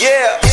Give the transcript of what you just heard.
Yeah.